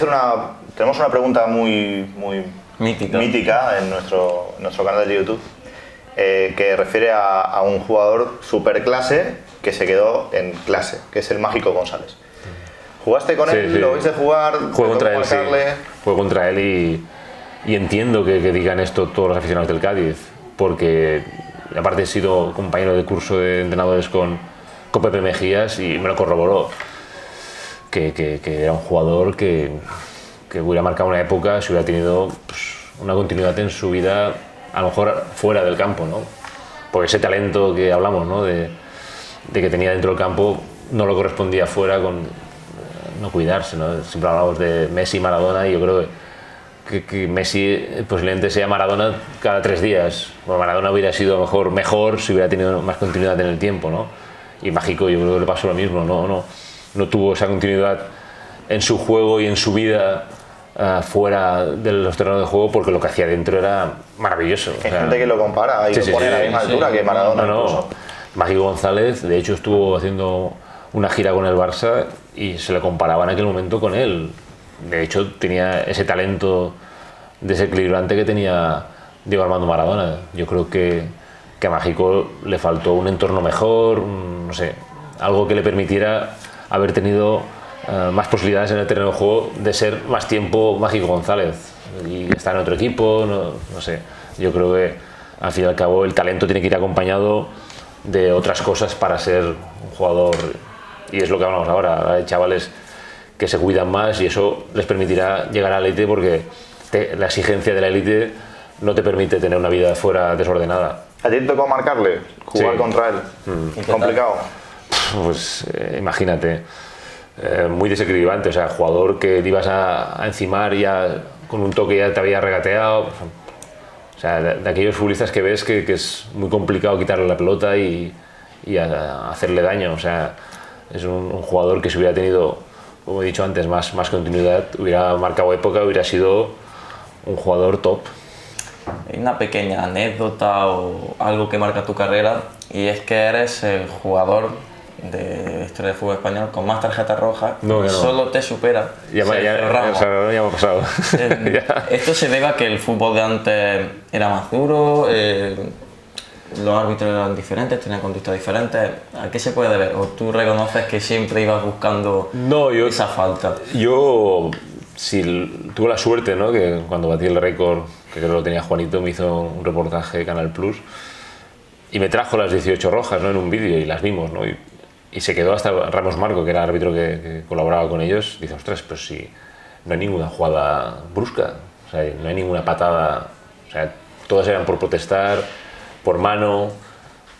hacer una. Tenemos una pregunta muy, muy Mítica. mítica en nuestro, nuestro canal de YouTube eh, que refiere a, a un jugador superclase que se quedó en clase, que es el Mágico González. ¿Jugaste con él? sí. ¿Lo viste jugar? ¿Te Juego contra él, sí. Juego contra él y, y entiendo que, que digan esto todos los aficionados del Cádiz, porque aparte he sido compañero de curso de entrenadores con, con Pepe Mejías y me lo corroboró, que, que- que era un jugador que, que hubiera marcado una época si hubiera tenido pues, una continuidad en su vida, a lo mejor fuera del campo, ¿no? Porque ese talento que hablamos, ¿no? De, de que tenía dentro del campo no lo correspondía fuera con no cuidarse, ¿no? Siempre hablamos de Messi y Maradona y yo creo que, que Messi eh, posiblemente sea Maradona cada tres días. Bueno, Maradona hubiera sido mejor mejor si hubiera tenido más continuidad en el tiempo, ¿no? Y Mágico yo creo que le pasó lo mismo, ¿no? No, no tuvo esa continuidad en su juego y en su vida ah, fuera de los terrenos de juego porque lo que hacía dentro era maravilloso. Hay O sea, gente que lo compara y Sí, lo sí, pone sí, a la misma altura que Maradona. no, no. Mágico González, de hecho, estuvo haciendo una gira con el Barça y se le comparaba en aquel momento con él. De hecho, tenía ese talento desequilibrante que tenía Diego Armando Maradona. Yo creo que, que a Mágico le faltó un entorno mejor, no sé, algo que le permitiera haber tenido eh, más posibilidades en el terreno de juego de ser más tiempo Mágico González y estar en otro equipo, no, no sé. Yo creo que al fin y al cabo el talento tiene que ir acompañado de otras cosas para ser un jugador y es lo que hablamos ahora, hay chavales que se cuidan más y eso les permitirá llegar a la élite porque te- la exigencia de la élite no te permite tener una vida fuera desordenada. ¿A ti te tocó marcarle? ¿Jugar Sí. contra él? ¿Y qué Complicado. Pues eh, imagínate, eh, muy desequilibrante, o sea, jugador que te ibas a, a encimar ya con un toque ya te había regateado. O sea, de, de aquellos futbolistas que ves que, que es muy complicado quitarle la pelota y, y a- a hacerle daño. O sea, es un, un jugador que si hubiera tenido, como he dicho antes, más, más continuidad, hubiera marcado época, hubiera sido un jugador top. Hay una pequeña anécdota o algo que marca tu carrera y es que eres el jugador de historia del fútbol español con más tarjetas rojas No, ya no. solo te supera Ya, ya, Sergio Ramos. ya me ha pasado. Eh, Ya. Esto se debe a que el fútbol de antes era más duro, eh, los árbitros eran diferentes, tenían conductas diferentes. ¿A qué se puede deber? ¿O tú reconoces que siempre ibas buscando No, yo, esa falta? Yo sí, tuve la suerte, ¿no? Que cuando batí el récord, que creo que lo tenía Juanito, me hizo un reportaje de Canal Plus y me trajo las 18 rojas, ¿no? En un vídeo y las vimos, ¿no? Y, y se quedó hasta Ramos Marco, que era el árbitro que, que colaboraba con ellos. Dice, ostras, pues si no hay ninguna jugada brusca, o sea, no hay ninguna patada, o sea, todas eran por protestar, por mano,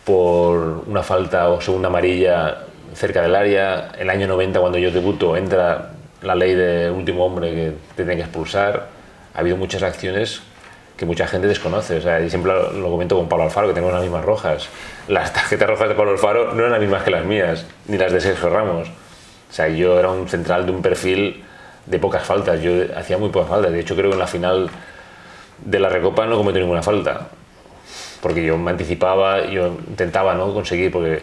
por una falta o segunda amarilla cerca del área. El año 90, cuando yo debuto, entra la ley de último hombre que te tiene que expulsar. Ha habido muchas acciones que mucha gente desconoce. O sea, y siempre lo, comento con Pablo Alfaro, que tenemos las mismas rojas. Las tarjetas rojas de Pablo Alfaro no eran las mismas que las mías, ni las de Sergio Ramos. O sea, yo era un central de un perfil de pocas faltas. Yo hacía muy pocas faltas. De hecho, creo que en la final de la Recopa no cometí ninguna falta porque yo me anticipaba, yo intentaba ¿no? conseguir, porque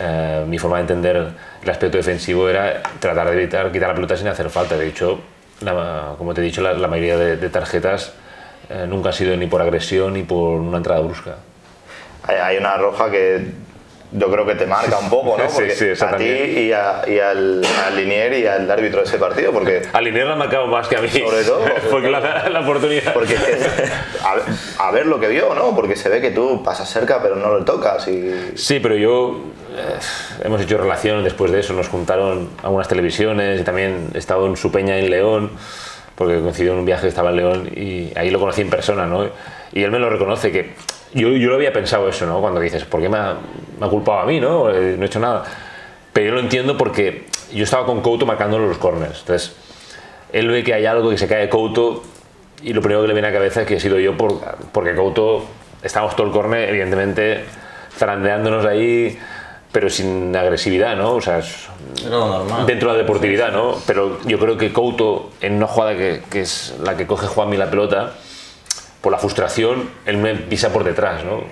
eh, mi forma de entender el aspecto defensivo era tratar de evitar quitar la pelota sin hacer falta. De hecho, como te he dicho, la, mayoría de tarjetas eh, nunca han sido ni por agresión ni por una entrada brusca. Hay, hay una roja que yo creo que te marca un poco, ¿no? Sí, Porque sí, esa a ti y, a- y al, al Linier y al árbitro de ese partido, porque A Linier la ha marcado más que a mí. Sobre todo. porque la, la oportunidad. Porque es a ver lo que vio, ¿no? Porque se ve que tú pasas cerca pero no lo tocas y Sí, pero yo eh, hemos hecho relación después de eso, nos juntaron algunas televisiones y también he estado en su peña en León, porque coincidió en un viaje estaba en León y ahí lo conocí en persona, ¿no? Y él me lo reconoce que yo, yo lo había pensado eso, ¿no? Cuando dices, ¿por qué me ha, me ha culpado a mí, no? Eh, no he hecho nada. Pero yo lo entiendo porque yo estaba con Couto marcándole los corners, entonces él ve que hay algo que se cae de Couto y lo primero que le viene a la cabeza es que he sido yo por, porque Couto estábamos todo el córner evidentemente zarandeándonos ahí pero sin agresividad no o sea normal. dentro de la deportividad no pero yo creo que Couto en una jugada que, que es la que coge Juanmi la pelota por la frustración él me pisa por detrás no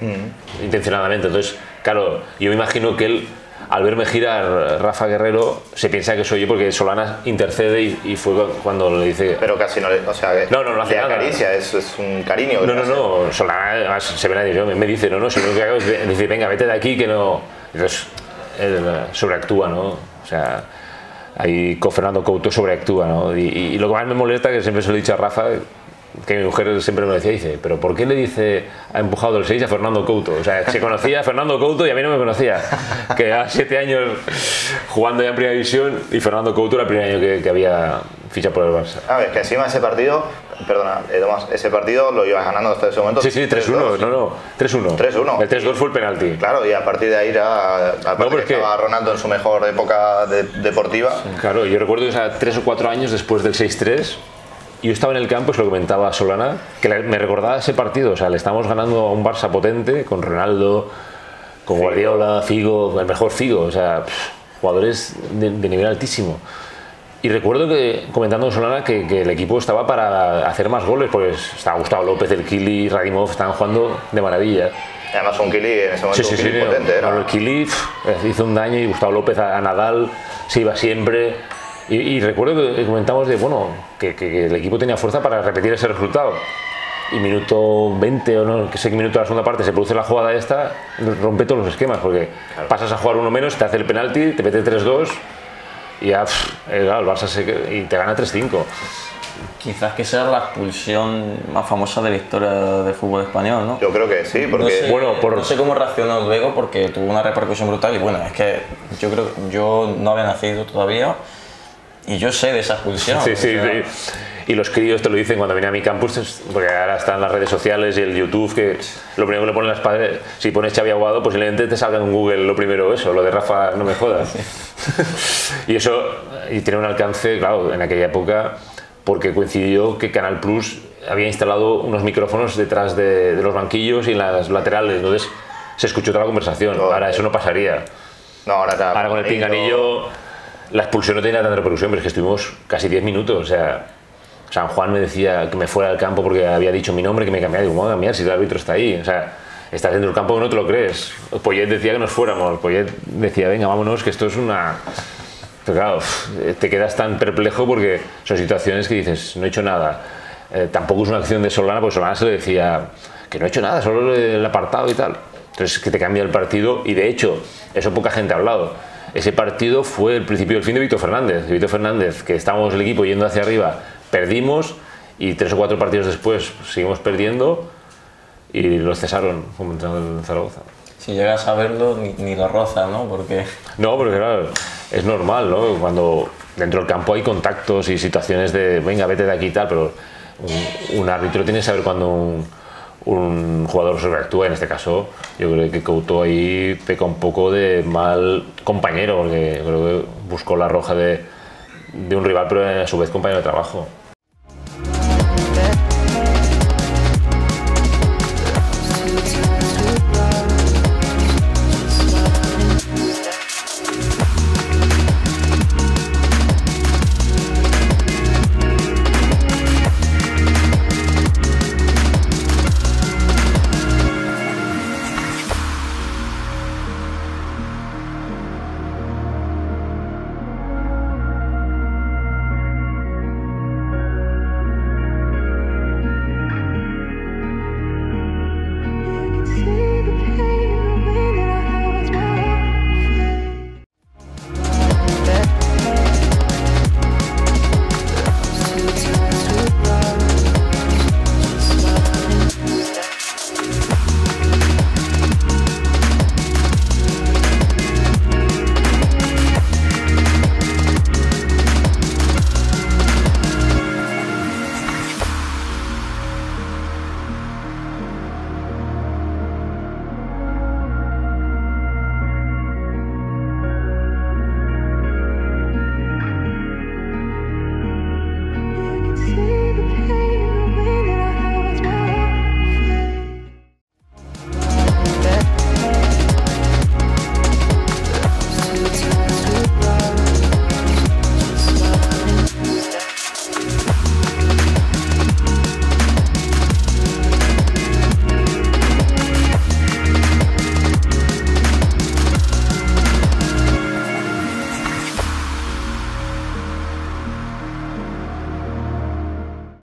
intencionadamente entonces claro yo me imagino que él al verme girar Rafa Guerrero se piensa que soy yo porque Solana intercede y, y fue cuando le dice... Pero casi no le. O sea, que No, no, no hace le nada. acaricia, es, es un cariño. No, no, no, Solana además, se ve nadie, ¿no? me dice, no, no, si lo único que hago es de- decir, venga, vete de aquí que no... Entonces, él sobreactúa, ¿no? O sea, ahí con Fernando Couto sobreactúa, ¿no? Y, y lo que más me molesta, que siempre se lo he dicho a Rafa, que mi mujer siempre me decía, dice, pero ¿por qué le dice, ha empujado el 6 a Fernando Couto? O sea, se conocía a Fernando Couto y a mí no me conocía. Que a siete años jugando ya en Primera División y Fernando Couto era el primer año que, que había fichado por el Barça. A ver, que encima ese partido, perdona, eh, Tomás, ese partido lo ibas ganando hasta ese momento. Sí, sí, 3-1, no, no, 3-1. 3-1. El 3-2 fue el penalti. Claro, y a partir de ahí ya, aparte pero que es que- estaba Ronaldo en su mejor época de- deportiva, Claro, yo recuerdo que o sea, tres o cuatro años después del 6-3, yo estaba en el campo, se lo comentaba a Solana, que me recordaba ese partido, o sea, le estábamos ganando a un Barça potente, con Ronaldo, con Guardiola, Figo, el mejor Figo, o sea, pff, jugadores de, de nivel altísimo. Y recuerdo que, comentando con Solana, que, que el equipo estaba para hacer más goles, pues estaba Gustavo López, el Kili, Radimov, estaban jugando de maravilla. además un Kili en ese momento Sí, sí, un sí. Kili no, potente era. no, el Kili hizo un daño y Gustavo López a, a Nadal se iba siempre. Y, y recuerdo que comentamos de, bueno, que, que- que el equipo tenía fuerza para repetir ese resultado. Y minuto 20 o no, que sé qué minuto de la segunda parte se produce la jugada esta, rompe todos los esquemas, porque pasas a jugar uno menos, te hace el penalti, te mete 3-2 y ya, eh, claro, el Barça se, y te gana 3-5. Quizás que sea la expulsión más famosa de la historia del fútbol español, ¿no? Yo creo que sí, porque no sé, bueno, por- no sé cómo reaccionó luego porque tuvo una repercusión brutal y bueno, es que yo creo yo no había nacido todavía y yo sé de esa expulsión. Sí, o sí, sea, sí. Y los críos te lo dicen cuando vienen a mi campus, porque ahora están las redes sociales y el YouTube, que lo primero que le ponen las padres, si pones Xavi Aguado, posiblemente te salga en Google lo primero eso, lo de Rafa, no me jodas. y eso, y tiene un alcance, claro, en aquella época, porque coincidió que Canal Plus había instalado unos micrófonos detrás de, de los banquillos y en las laterales, entonces se escuchó toda la conversación. Ahora eso no pasaría. no, ahora, Ahora con el pinganillo, la expulsión no tenía tanta repercusión, pero es que estuvimos casi 10 minutos. O sea, San Juan me decía que me fuera del campo porque había dicho mi nombre, que me cambiara. Digo, ¿cómo voy a si el árbitro está ahí? O sea, estás dentro del campo y no te lo crees. Poyet decía que nos fuéramos. Poyet decía, venga, vámonos, que esto es una. Pero claro, te quedas tan perplejo porque son situaciones que dices, no he hecho nada. Eh, tampoco es una acción de Solana, porque Solana se le decía que no he hecho nada, solo el apartado y tal. Entonces, que te cambia el partido y de hecho, eso poca gente ha hablado. Ese partido fue el principio del fin de Víctor Fernández. Víctor Fernández, que estábamos el equipo yendo hacia arriba, perdimos y tres o cuatro partidos después seguimos perdiendo y los cesaron como entrenador del Zaragoza. Si llegas a verlo, ni, ni lo rozas, ¿no? Porque No, porque claro, es normal, ¿no? Cuando dentro del campo hay contactos y situaciones de, venga, vete de aquí y tal, pero un, un árbitro tiene que saber cuando un, un jugador sobreactúa. En este caso, yo creo que Couto ahí peca un poco de mal compañero, porque creo que buscó la roja de, de un rival, pero a su vez compañero de trabajo.